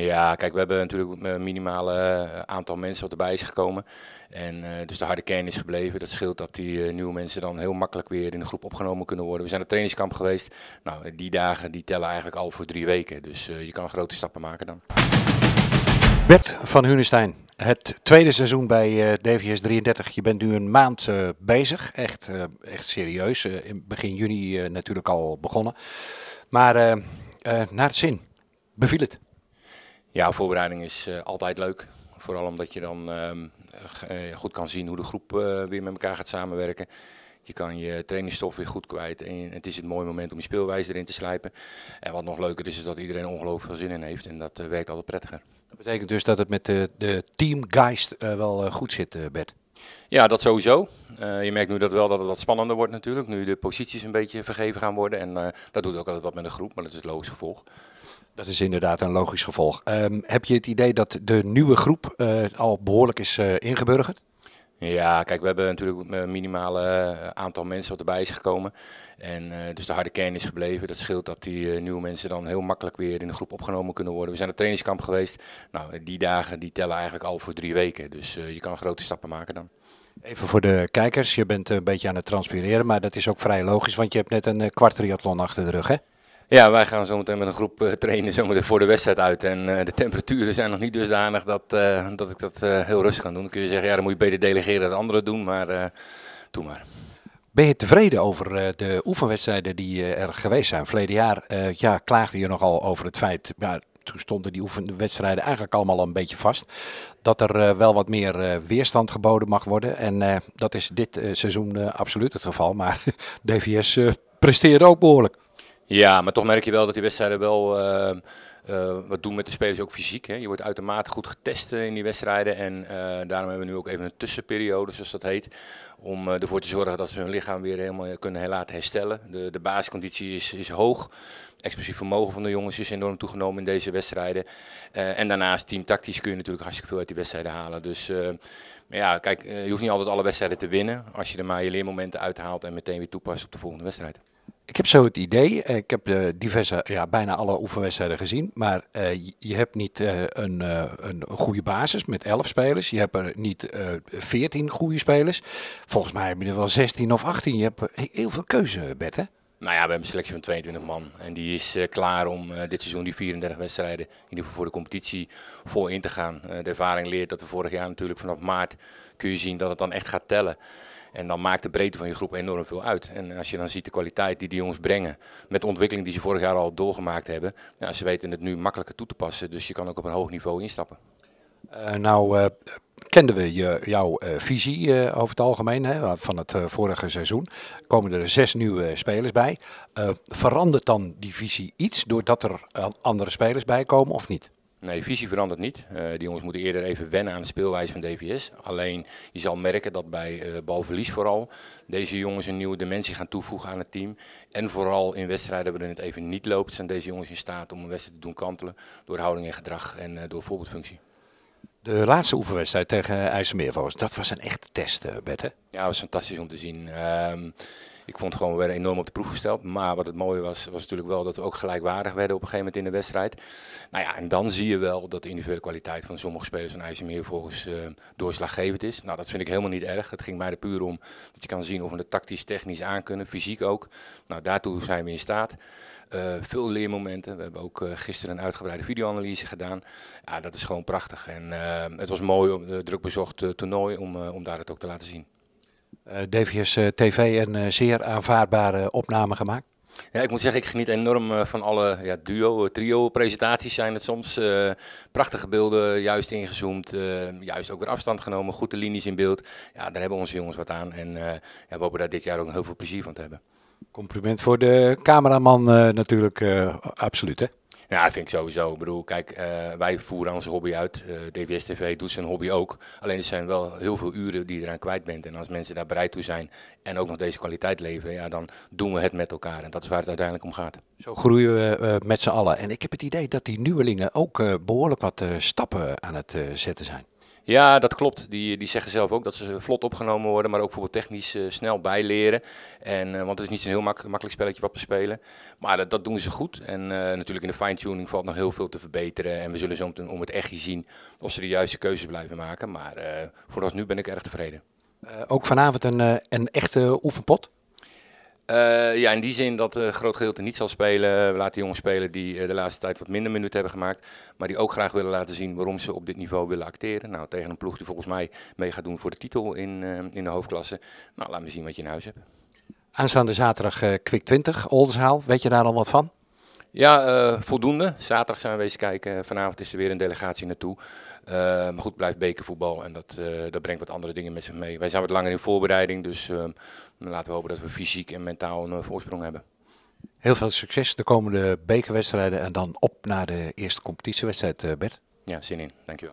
Ja, kijk, we hebben natuurlijk een minimale aantal mensen wat erbij is gekomen. En uh, dus de harde kern is gebleven. Dat scheelt dat die nieuwe mensen dan heel makkelijk weer in de groep opgenomen kunnen worden. We zijn op trainingskamp geweest. Nou, die dagen die tellen eigenlijk al voor drie weken. Dus je kan grote stappen maken dan. Bert van Hunestein, het tweede seizoen bij DVS 33. Je bent nu een maand bezig, echt, echt serieus. in begin juni natuurlijk al begonnen. Maar naar het zin, beviel het? Ja, voorbereiding is altijd leuk. Vooral omdat je dan uh, goed kan zien hoe de groep uh, weer met elkaar gaat samenwerken. Je kan je trainingsstof weer goed kwijt en het is het mooie moment om je speelwijze erin te slijpen. En wat nog leuker is, is dat iedereen ongelooflijk veel zin in heeft en dat werkt altijd prettiger. Dat betekent dus dat het met de, de teamgeist wel goed zit, Bert? Ja, dat sowieso. je merkt nu dat wel dat het wat spannender wordt natuurlijk, nu de posities een beetje vergeven gaan worden. En dat doet ook altijd wat met de groep, maar dat is het logisch gevolg. Dat is inderdaad een logisch gevolg. Um, heb je het idee dat de nieuwe groep uh, al behoorlijk is uh, ingeburgerd? Ja, kijk, we hebben natuurlijk een minimale aantal mensen wat erbij is gekomen. En uh, dus de harde kern is gebleven. Dat scheelt dat die nieuwe mensen dan heel makkelijk weer in de groep opgenomen kunnen worden. We zijn op trainingskamp geweest. Nou, die dagen die tellen eigenlijk al voor drie weken. Dus je kan grote stappen maken dan. Even voor de kijkers, je bent een beetje aan het transpireren, maar dat is ook vrij logisch, want je hebt net een kwart triathlon achter de rug, hè? Ja, wij gaan zometeen met een groep uh, trainen zometeen voor de wedstrijd uit. En uh, de temperaturen zijn nog niet dusdanig dat, uh, dat ik dat heel rustig kan doen. Dan kun je zeggen, ja, dan moet je beter delegeren dat anderen doen, maar doe maar. Ben je tevreden over de oefenwedstrijden die er geweest zijn? Verleden jaar ja, klaagde je nogal over het feit, ja, toen stonden die oefenwedstrijden eigenlijk allemaal een beetje vast. Dat er wel wat meer weerstand geboden mag worden. En dat is dit seizoen absoluut het geval. Maar DVS presteerde ook behoorlijk. Ja, maar toch merk je wel dat die wedstrijden wel uh, uh, wat doen met de spelers ook fysiek. Hè. Je wordt uitermate goed getest uh, in die wedstrijden. En daarom hebben we nu ook even een tussenperiode, zoals dat heet. Om ervoor te zorgen dat ze hun lichaam weer helemaal kunnen laten herstellen. De, de basisconditie is, is hoog. Explosief vermogen van de jongens is enorm toegenomen in deze wedstrijden. en daarnaast teamtactisch kun je natuurlijk hartstikke veel uit die wedstrijden halen. Dus ja, kijk, je hoeft niet altijd alle wedstrijden te winnen. Als je er maar je leermomenten uithaalt en meteen weer toepast op de volgende wedstrijd. Ik heb zo het idee, eh, ik heb de diverse, ja, bijna alle oefenwedstrijden gezien, maar uh, je hebt niet een, een goede basis met 11 spelers. Je hebt er niet 14 goede spelers. Volgens mij heb je er wel 16 of 18. Je hebt heel veel keuze, Bert, hè? Nou ja, we hebben een selectie van 22 man. En die is klaar om dit seizoen die 34 wedstrijden, in ieder geval voor de competitie, vol in te gaan. de ervaring leert dat we vorig jaar natuurlijk vanaf maart kun je zien dat het dan echt gaat tellen. En dan maakt de breedte van je groep enorm veel uit. En als je dan ziet de kwaliteit die die jongens brengen, met de ontwikkeling die ze vorig jaar al doorgemaakt hebben, nou, ze weten het nu makkelijker toe te passen. Dus je kan ook op een hoog niveau instappen. Uh, nou, uh, kenden we je, jouw uh, visie over het algemeen hè, van het vorige seizoen. Komen er zes nieuwe spelers bij. verandert dan die visie iets doordat er andere spelers bij komen of niet? Nee, visie verandert niet. Uh, die jongens moeten eerder even wennen aan de speelwijze van DVS. Alleen je zal merken dat bij uh, balverlies vooral deze jongens een nieuwe dimensie gaan toevoegen aan het team. En vooral in wedstrijden waarin het even niet loopt, zijn deze jongens in staat om een wedstrijd te doen kantelen door houding en gedrag en uh, door voorbeeldfunctie. De laatste oefenwedstrijd tegen IJsselmeervogels, dat was een echte test, Bert, hè? Ja, dat was fantastisch om te zien. Ehm, ik vond gewoon, we werden enorm op de proef gesteld. Maar wat het mooie was, was natuurlijk wel dat we ook gelijkwaardig werden op een gegeven moment in de wedstrijd. Nou ja, en dan zie je wel dat de individuele kwaliteit van sommige spelers van IJsselmeer volgens uh, doorslaggevend is. Nou, dat vind ik helemaal niet erg. Het ging mij er puur om dat je kan zien of we het tactisch, technisch aan kunnen, fysiek ook. Nou, daartoe zijn we in staat. Uh, veel leermomenten. We hebben ook uh, gisteren een uitgebreide videoanalyse gedaan. Ja, dat is gewoon prachtig. En het was mooi om druk bezocht toernooi om, om daar het ook te laten zien. Uh, eh, DVS TV een zeer aanvaardbare opname gemaakt. Ja, ik moet zeggen, ik geniet enorm van alle ja, duo, trio presentaties zijn het soms. prachtige beelden, juist ingezoomd, juist ook weer afstand genomen, goede linies in beeld. Ja, daar hebben onze jongens wat aan en ja, we hopen daar dit jaar ook heel veel plezier van te hebben. Compliment voor de cameraman natuurlijk, absoluut hè? Ja, vind ik sowieso. Ik bedoel, kijk, uh, wij voeren onze hobby uit. Uh, eh, DBS TV doet zijn hobby ook. Alleen er zijn wel heel veel uren die je eraan kwijt bent. En als mensen daar bereid toe zijn en ook nog deze kwaliteit leveren, ja, dan doen we het met elkaar. En dat is waar het uiteindelijk om gaat. Zo groeien we uh, met z'n allen. En ik heb het idee dat die nieuwelingen ook behoorlijk wat stappen aan het zetten zijn. Ja, dat klopt. Die, die zeggen zelf ook dat ze vlot opgenomen worden, maar ook bijvoorbeeld technisch uh, snel bijleren. En, uh, want het is niet zo'n heel mak makkelijk spelletje wat we spelen. Maar dat, dat doen ze goed. En uh, natuurlijk in de fine-tuning valt nog heel veel te verbeteren. En we zullen zo om het echt zien of ze de juiste keuzes blijven maken. Maar voorals nu ben ik erg tevreden. ook vanavond een, een echte oefenpot? Uh, ja, in die zin dat een uh, groot gedeelte niet zal spelen. We laten jongens spelen die uh, de laatste tijd wat minder minuten hebben gemaakt. Maar die ook graag willen laten zien waarom ze op dit niveau willen acteren. Nou, tegen een ploeg die volgens mij mee gaat doen voor de titel in, in de hoofdklasse. Nou, laat me zien wat je in huis hebt. Aanstaande zaterdag Kwik 20, Oldenzaal. Weet je daar al wat van? Ja, voldoende. Zaterdag zijn we wezen kijken. Vanavond is er weer een delegatie naartoe. Uh, maar goed, blijft bekervoetbal en dat, uh, dat brengt wat andere dingen met zich mee. Wij zijn wat langer in voorbereiding, dus uh, laten we hopen dat we fysiek en mentaal een voorsprong hebben. Heel veel succes de komende bekerwedstrijden en dan op naar de eerste competitiewedstrijd, Bert. Ja, zin in. Dankjewel.